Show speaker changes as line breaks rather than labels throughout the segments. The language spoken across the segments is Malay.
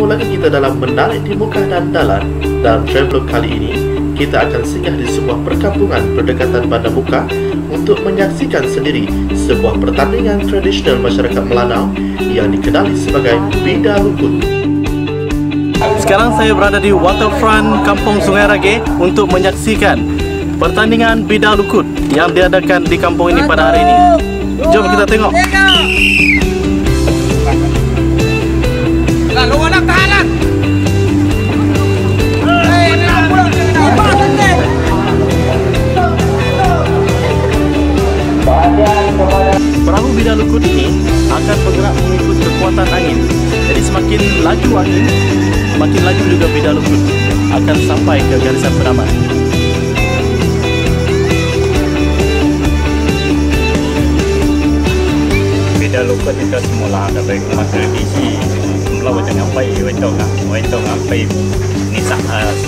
bertemu lagi kita dalam Menarik di Muka dan Dalan. Dalam travelog kali ini Kita akan singgah di sebuah perkampungan berdekatan Bandar Muka Untuk menyaksikan sendiri sebuah pertandingan tradisional masyarakat Melanau Yang dikenali sebagai Bida Lukut
Sekarang saya berada di waterfront Kampung Sungai Rage Untuk menyaksikan pertandingan Bida Lukut Yang diadakan di kampung ini pada hari ini. Jom kita tengok.
Lalu.
Perahu laju angin, semakin laju juga Bida Lukut akan sampai ke garisan penamat.
Beda lupa kita semula baik masa tradisi Melau macam apa ya Waito lah Waito lah Baik. Ni sah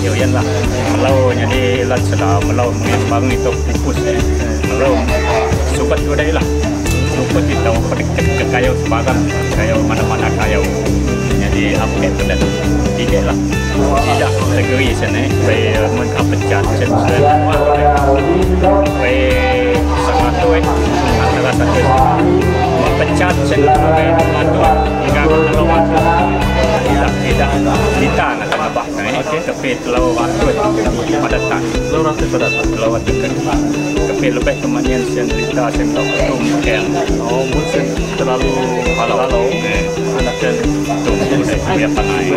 yan lah. Melau jadi Lan selah Melau mengembang itu Pupus eh. Melau Subat tu dah lah. Lupa kita Pedik ke kayu sebarang Kayu mana-mana kayu Jadi apa yang benar Tiga lah. Tidak Negeri sana Baik Mengkapecat Macam Baik Sangat tu eh. Antara satu. Pecat sebagai bantuan hingga kalau waktu. Tidak tidak. Kita nak kena bah okay. tapi kalau waktu. Pada tak
Lo rasa pada tak?
kalau waktu kan tapi lebih kemudian sen cerita sen tak tu mungkin
Oh, mungkin terlalu halau-halau
eh.
Anak dan
tu mungkin dia panai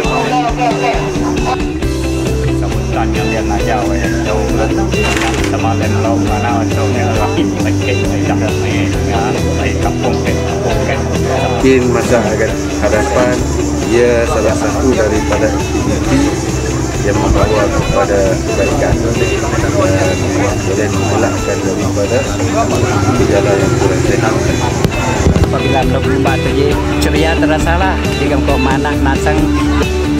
sambutan yang dia nak jauh ya jauh sama lain kalau mana jauh yang rapi pakai tidak ni ya kampung kan kampung kan
mungkin masa akan hadapan ia salah satu daripada aktiviti yang membawa kepada kebaikan. Dan mengelakkan daripada gejala yang kurang sehat
apabila belum buat tu je ceria terasa lah jika kau mana nasang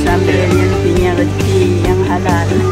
sambil punya rezeki yang halal.